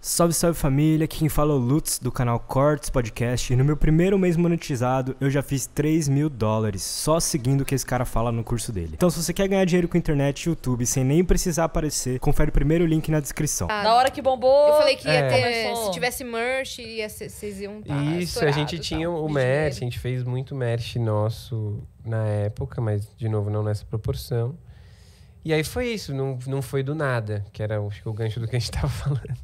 Salve, salve família, aqui quem fala é o Lutz do canal Cortes Podcast e no meu primeiro mês monetizado eu já fiz 3 mil dólares só seguindo o que esse cara fala no curso dele. Então se você quer ganhar dinheiro com internet e YouTube sem nem precisar aparecer, confere o primeiro link na descrição. Ah, Na hora que bombou. Eu falei que ia É. ter. Se tivesse merch, ia ser, vocês iam tá Isso, a gente estourados, tinha tal, o merch, a gente fez muito merch nosso na época, mas de novo não nessa proporção. E aí foi isso, não, não foi do nada, que era acho que o gancho do que a gente tava falando.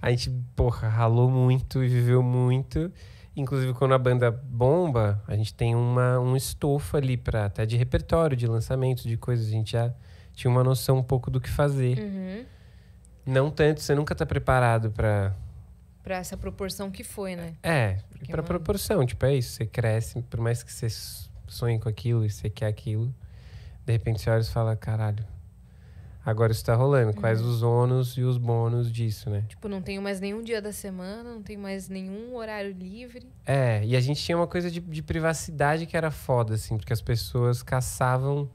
A gente, porra, ralou muito e viveu muito. Inclusive, quando a banda bomba, a gente tem uma, um estofo ali para até de repertório, de lançamento, de coisas. A gente já tinha uma noção um pouco do que fazer. Uhum. Não tanto, você nunca tá preparado para Pra essa proporção que foi, né? É, Porque, pra mano- proporção, tipo, é isso, você cresce, por mais que você sonhe com aquilo e você quer aquilo, de repente você olha e fala, caralho, agora isso tá rolando, quais Uhum. os ônus e os bônus disso, né? Tipo, não tenho mais nenhum dia da semana, não tenho mais nenhum horário livre. É, e a gente tinha uma coisa de, de privacidade que era foda, assim, porque as pessoas caçavam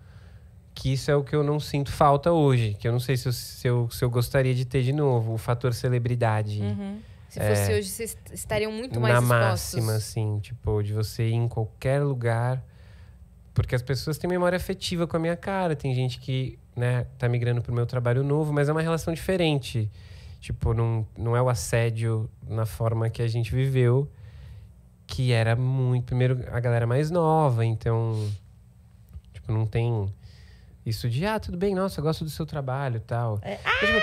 que isso é o que eu não sinto falta hoje, que eu não sei se eu, se eu, se eu gostaria de ter de novo, o fator celebridade. Uhum. Se É. fosse hoje, vocês estariam muito mais na expostos. máxima, assim, tipo, de você ir em qualquer lugar. Porque as pessoas têm memória afetiva com a minha cara. Tem gente que, né, tá migrando pro meu trabalho novo, mas é uma relação diferente. Tipo, não, não é o assédio na forma que a gente viveu, que era muito. Primeiro, a galera mais nova, então. Tipo, não tem isso de, ah, tudo bem, nossa, eu gosto do seu trabalho e tal. É, Mas, tipo,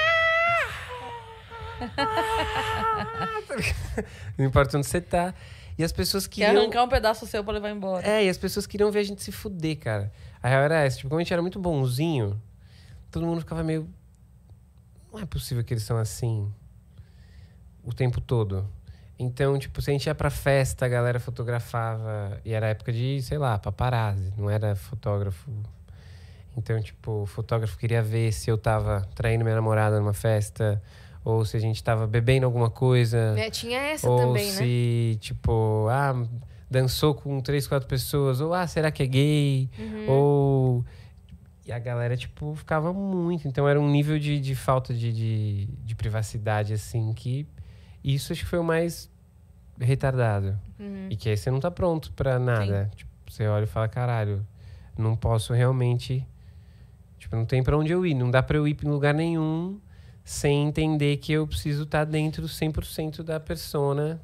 não importa onde você tá. E as pessoas Quer queriam. arrancar um pedaço seu pra levar embora. É, e as pessoas queriam ver a gente se fuder, cara. A real era essa. Tipo, como a gente era muito bonzinho, todo mundo ficava meio. Não é possível que eles são assim o tempo todo. Então, tipo, se a gente ia pra festa, a galera fotografava. E era época de, sei lá, paparazzi, não era fotógrafo. Então, tipo, o fotógrafo queria ver se eu tava traindo minha namorada numa festa, ou se a gente tava bebendo alguma coisa. Né? Tinha essa Ou também, né? se, tipo, ah, dançou com três, quatro pessoas. Ou, ah, será que é gay? Uhum. Ou... E a galera, tipo, ficava muito. Então era um nível de, de falta de, de, de privacidade, assim, que... Isso acho que foi o mais retardado. Uhum. E que aí você não tá pronto pra nada. Tipo, você olha e fala, caralho, não posso realmente... Tipo, não tem pra onde eu ir. Não dá pra eu ir em lugar nenhum sem entender que eu preciso estar dentro 100% da persona.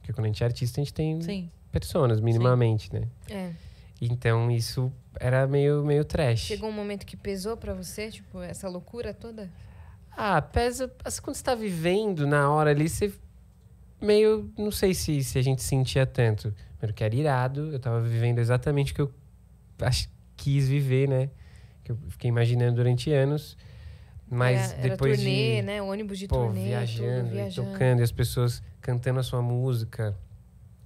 Porque quando a gente é artista, a gente tem Sim. personas, minimamente, né? É. Então isso era meio, meio trash. Chegou um momento que pesou pra você, tipo, essa loucura toda? Ah, pesa. Quando você tá vivendo na hora ali, você meio. Não sei se, se a gente sentia tanto. Primeiro que era irado, eu tava vivendo exatamente o que eu ach- quis viver, né? Que eu fiquei imaginando durante anos. Mas era, era depois turnê, de. né? Ônibus de pô, turnê, viajando, tudo, e viajando. tocando, e as pessoas cantando a sua música.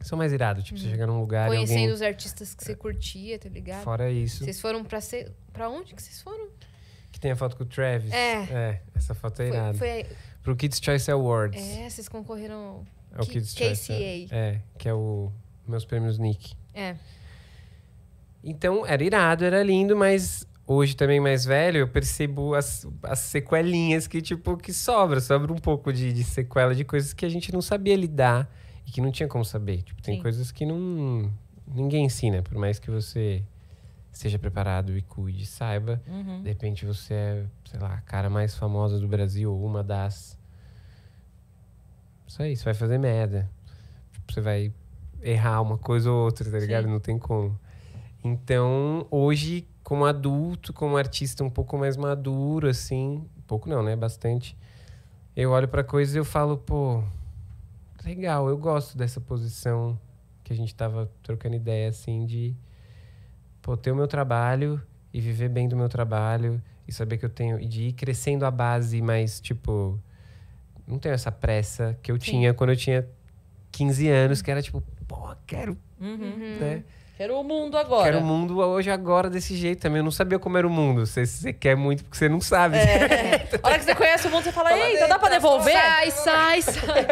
São mais irados. Tipo, você chegar num lugar e Uhum. Conhecendo alguém. os artistas que você curtia, tá ligado? Fora isso. Vocês foram pra ser. Pra onde que vocês foram? Que tem a foto com o Travis. É. É, essa foto é Foi, irada. foi Pro Kids Choice Awards. É, vocês concorreram. É o K- Kids Choice. KCA. É, que é o meus prêmios Nick. É. Então, era irado, era lindo, mas hoje também mais velho, eu percebo as, as sequelinhas que, tipo, que sobra. Sobra um pouco de, de sequela de coisas que a gente não sabia lidar e que não tinha como saber. Tipo, tem Sim. coisas que não... Ninguém ensina, por mais que você seja preparado e cuide, saiba. Uhum. De repente você é, sei lá, a cara mais famosa do Brasil, ou uma das. Isso aí, você vai fazer merda. Tipo, você vai errar uma coisa ou outra, tá ligado? Sim. Não tem como. Então, hoje, como adulto, como artista um pouco mais maduro, assim, um pouco não, né? Bastante. Eu olho pra coisas e eu falo, pô, legal, eu gosto dessa posição que a gente tava trocando ideia, assim, de pô, ter o meu trabalho e viver bem do meu trabalho e saber que eu tenho e de ir crescendo a base, mas tipo, não tenho essa pressa que eu tinha quando eu tinha 15 anos, que era tipo, pô, quero, Uhum. né? Quero o mundo agora. Quero o mundo hoje agora desse jeito também. Eu não sabia como era o mundo. Você, você quer muito porque você não sabe. É. A hora que você conhece o mundo, você fala, eita, dá pra devolver? Sai, sai, sai.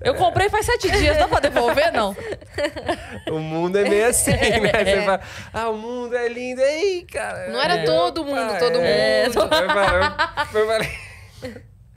Eu comprei faz sete dias, dá pra devolver? Não. o mundo é meio assim, né? Você fala, ah, o mundo é lindo. Ei, cara. Não era é, todo mundo, todo é. mundo. Eu falei- eu falei-